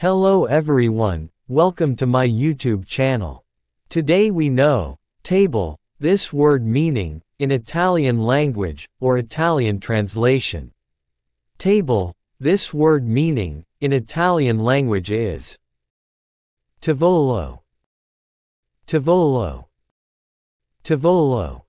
Hello everyone, welcome to my YouTube channel. Today we know, table, this word meaning, in Italian language, or Italian translation. Table, this word meaning, in Italian language is Tavolo. Tavolo. Tavolo.